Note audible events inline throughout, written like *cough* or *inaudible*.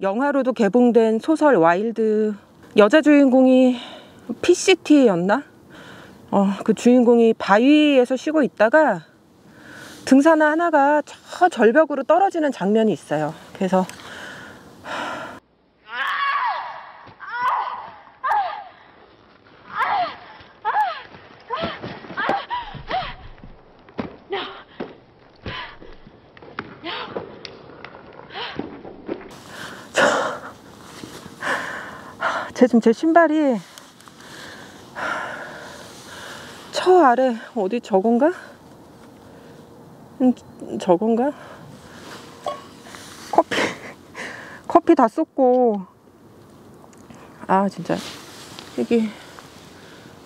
영화로도 개봉된 소설 와일드 여자 주인공이 PCT였나? 어, 그 주인공이 바위에서 쉬고 있다가 등산화 하나가 저 절벽으로 떨어지는 장면이 있어요. 그래서 제 지금 제 신발이 저 아래 어디 저건가? 음, 저건가? 커피 *laughs* 커피 다 쏟고. 아 진짜. 여기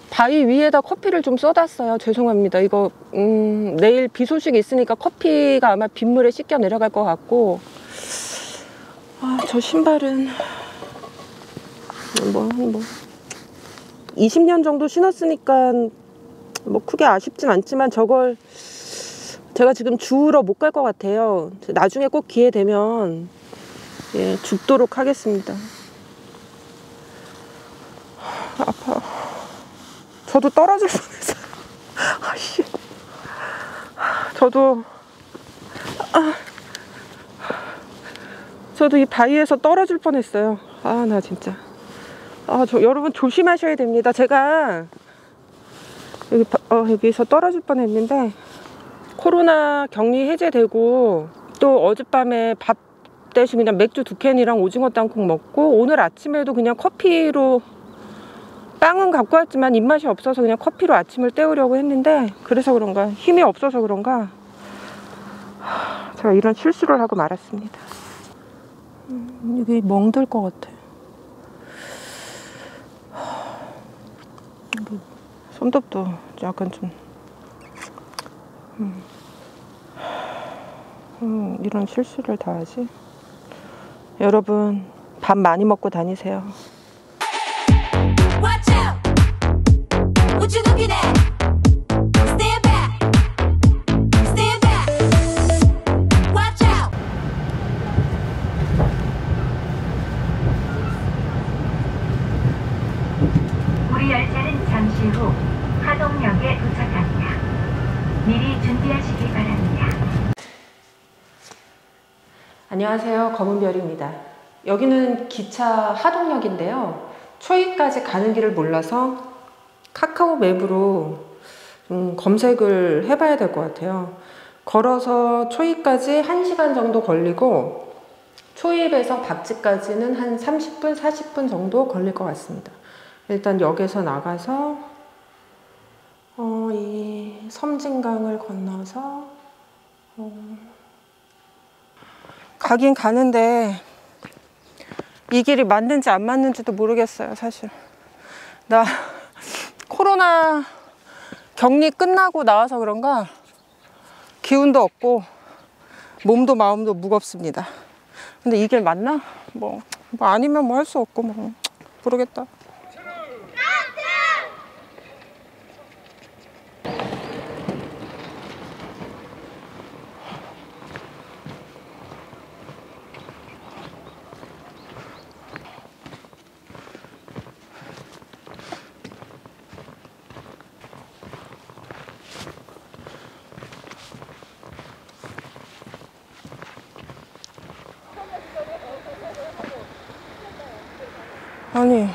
바위 위에다 커피를 좀 쏟았어요. 죄송합니다. 이거 음, 내일 비 소식이 있으니까 커피가 아마 빗물에 씻겨 내려갈 것 같고. 아 저 신발은 뭐, 뭐 20년 정도 신었으니까 뭐 크게 아쉽진 않지만 저걸 제가 지금 주우러 못 갈 것 같아요. 나중에 꼭 기회 되면 예, 줍도록 하겠습니다. 아파. 저도 떨어질 뻔했어요. *laughs* 아씨. 저도 아, 저도 이 바위에서 떨어질 뻔했어요. 아 나 진짜. 아, 저 여러분 조심하셔야 됩니다. 제가 여기 어, 여기서 떨어질 뻔 했는데 코로나 격리 해제되고 또 어젯밤에 밥 대신 그냥 맥주 두 캔이랑 오징어 땅콩 먹고 오늘 아침에도 그냥 커피로 빵은 갖고 왔지만 입맛이 없어서 그냥 커피로 아침을 때우려고 했는데 그래서 그런가 힘이 없어서 그런가 제가 이런 실수를 하고 말았습니다. 음, 여기 멍들 것 같아. 손톱도 약간 좀 음. 음, 이런 실수를 다 하지? 여러분 밥 많이 먹고 다니세요 안녕하세요. 검은별입니다. 여기는 기차 하동역인데요. 초입까지 가는 길을 몰라서 카카오 맵으로 좀 검색을 해봐야 될 것 같아요. 걸어서 초입까지 1시간 정도 걸리고 초입에서 박지까지는 한 30분 40분 정도 걸릴 것 같습니다. 일단 역에서 나가서 어, 이 섬진강을 건너서 어, 가긴 가는데 이 길이 맞는지 안 맞는지도 모르겠어요 사실. 나 코로나 격리 끝나고 나와서 그런가? 기운도 없고 몸도 마음도 무겁습니다. 근데 이 길 맞나? 뭐, 뭐 아니면 뭐 할 수 없고 뭐 모르겠다 아니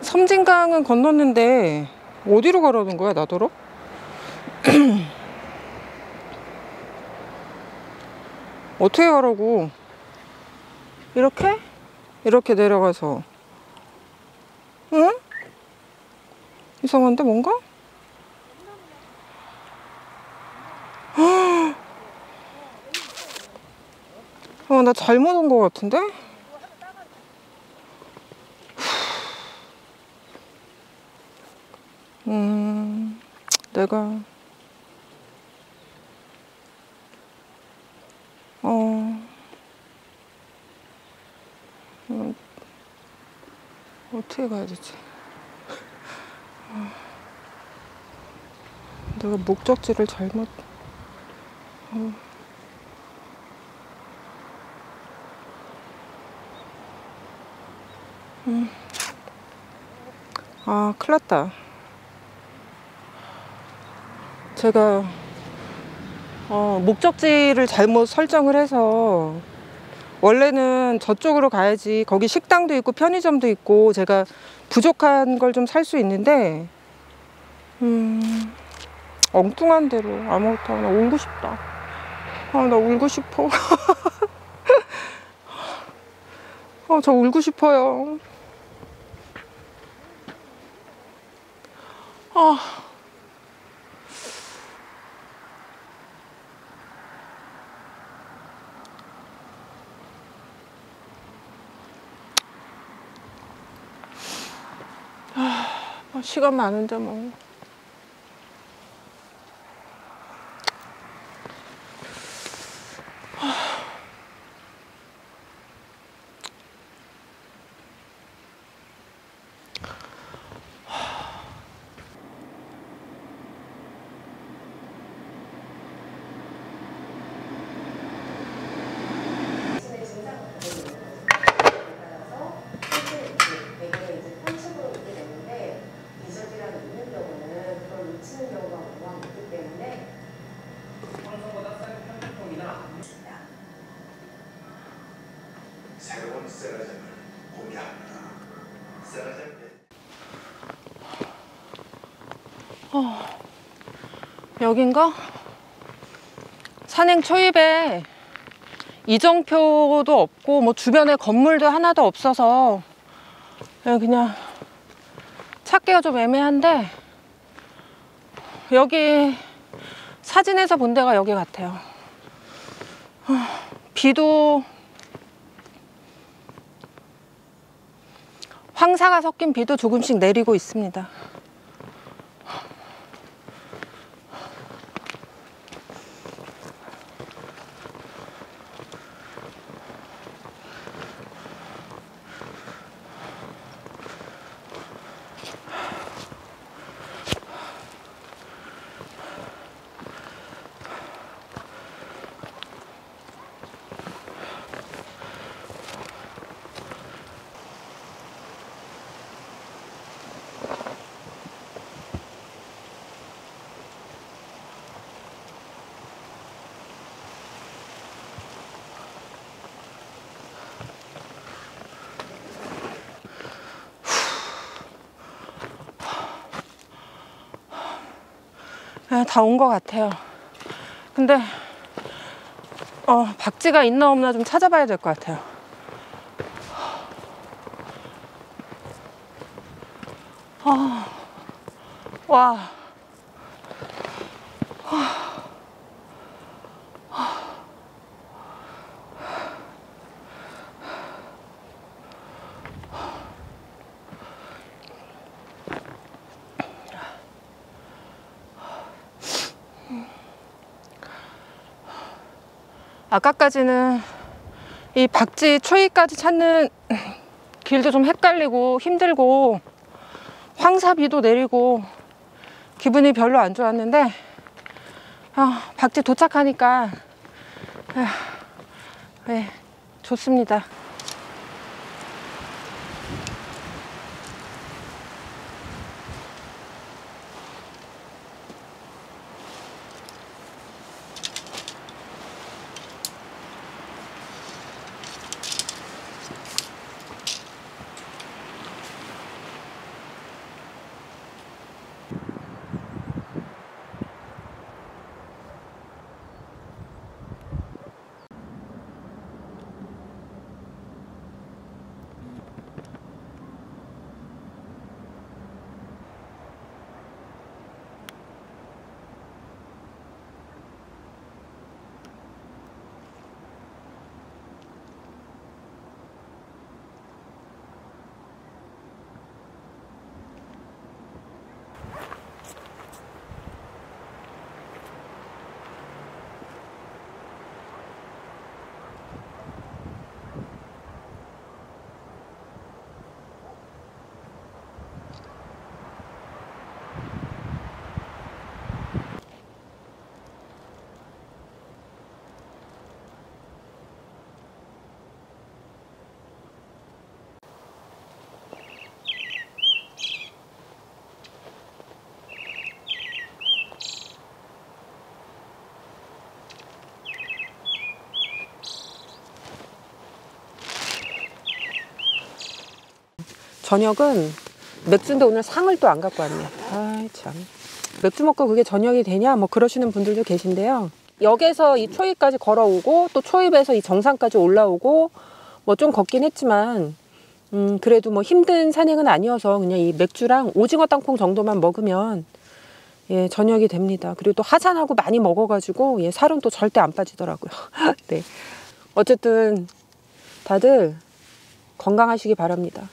섬진강은 건넜는데 어디로 가라는 거야 나더러? *clears throat* 어떻게 가라고 이렇게? 이렇게 내려가서 응? 이상한데 뭔가? 어, *gasps* 나 잘못 온 것 같은데? 음, 내가 어, 음, 어떻게 가야 되지? 아, 내가 목적지를 잘못 어. 음. 아, 큰일 났다. 제가 어, 목적지를 잘못 설정을 해서 원래는 저쪽으로 가야지 거기 식당도 있고 편의점도 있고 제가 부족한 걸 좀 살 수 있는데 음, 엉뚱한 대로 아무것도 안 울고 싶다. 아, 나 울고 싶어. 어, *laughs* 저 울고 싶어요. 아. 시간 많은데 뭐. 대개는 이제 편측으로 있게 되는데 기저질환이 있는 경우는 그걸 놓치는 경우가往往있기 때문에 새로운 세라젬을 공개합니다. 세라젬 여긴가? 산행 초입에 이정표도 없고 뭐 주변에 건물도 하나도 없어서 그냥 찾기가 좀 애매한데 여기 사진에서 본 데가 여기 같아요. 아, 비도 황사가 섞인 비도 조금씩 내리고 있습니다. 다 온 것 같아요. 근데 어, 박쥐가 있나 없나 좀 찾아봐야 될 것 같아요. 아, 와. 아까까지는 이 박쥐 초이까지 찾는 길도 좀 헷갈리고 힘들고 황사비도 내리고 기분이 별로 안 좋았는데 아, 박쥐 도착하니까 아, 네, 좋습니다. 저녁은 맥주인데 오늘 상을 또 안 갖고 왔네. 아이 참. 맥주 먹고 그게 저녁이 되냐? 뭐 그러시는 분들도 계신데요. 역에서 이 초입까지 걸어오고 또 초입에서 이 정상까지 올라오고 뭐 좀 걷긴 했지만 음 그래도 뭐 힘든 산행은 아니어서 그냥 이 맥주랑 오징어 땅콩 정도만 먹으면 예 저녁이 됩니다. 그리고 또 하산하고 많이 먹어가지고 예 살은 또 절대 안 빠지더라고요. *laughs* 네 어쨌든 다들 건강하시기 바랍니다.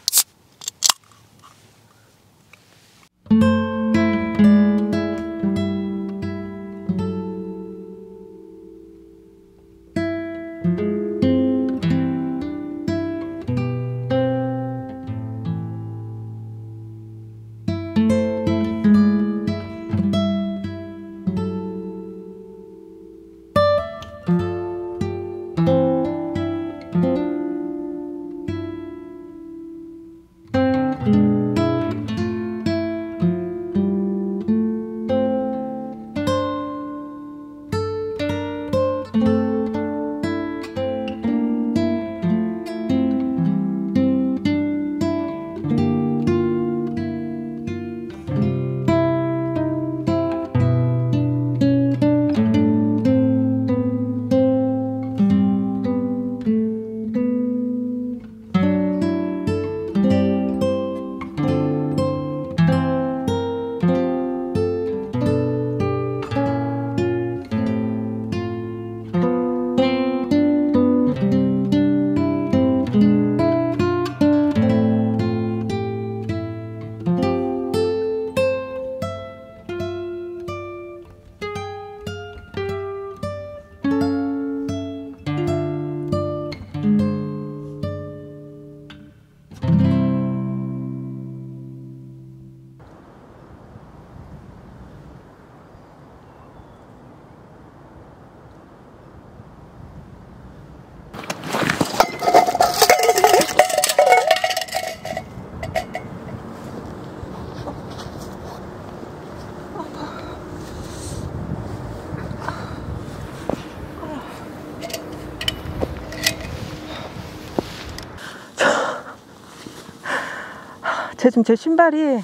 지금 제 신발이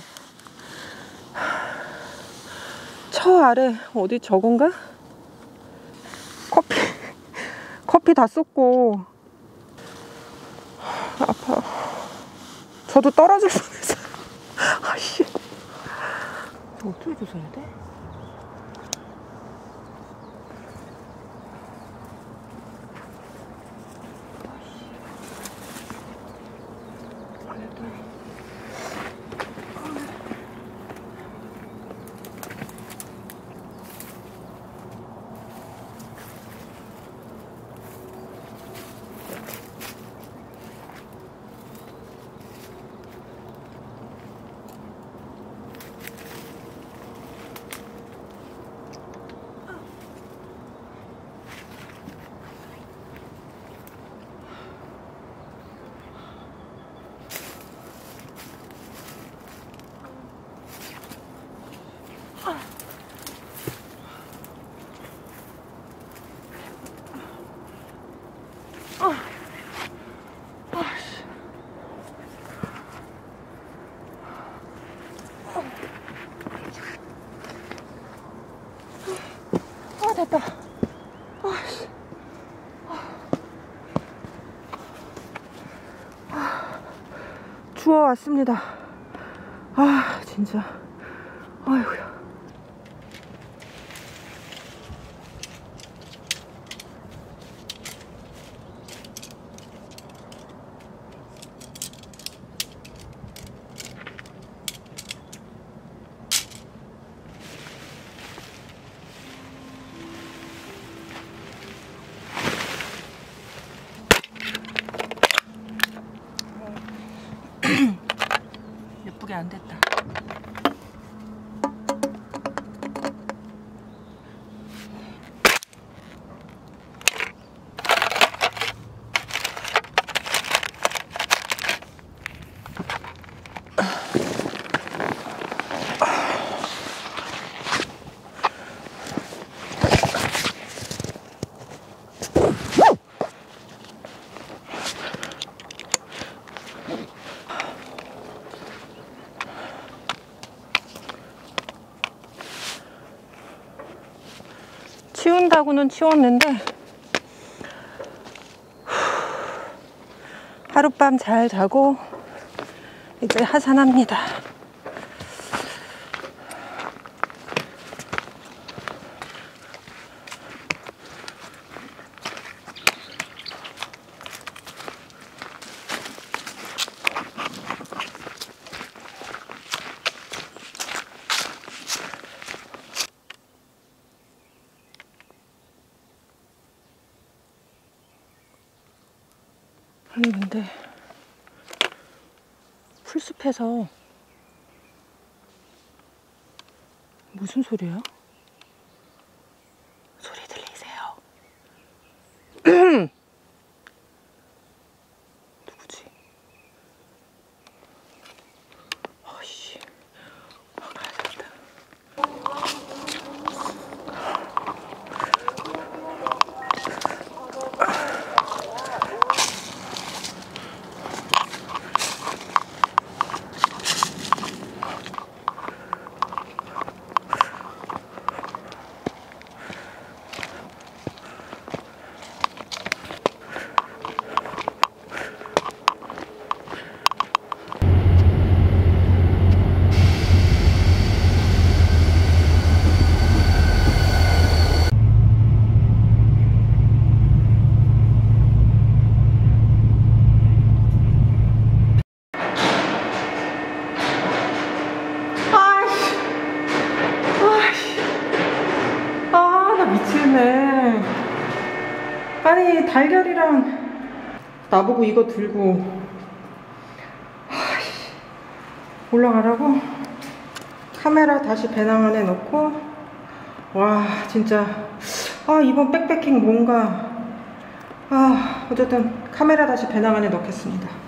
저 아래 어디 저건가? 커피 *laughs* 커피 다 쏟고 아파. 저도 떨어질 뻔했어요. *laughs* 아씨. 어떻게 주워야 돼? 됐다. 아씨. 주워 왔습니다. 아 진짜. 안 됐다. 치운다고는 치웠는데 하룻밤 잘 자고 이제 하산합니다. 아니 근데 풀숲에서 무슨 소리야? 소리 들리세요? 누구지? 어이씨 아, 가야 되겠다. 아이씨. 아이씨. 아, 나 미치겠네. 달걀이랑 나보고 이거 들고. 올라가라고? 카메라 다시 배낭 안에 넣고 와, 진짜 아, 이번 백패킹 뭔가 아, 어쨌든 카메라 다시 배낭 안에 넣겠습니다.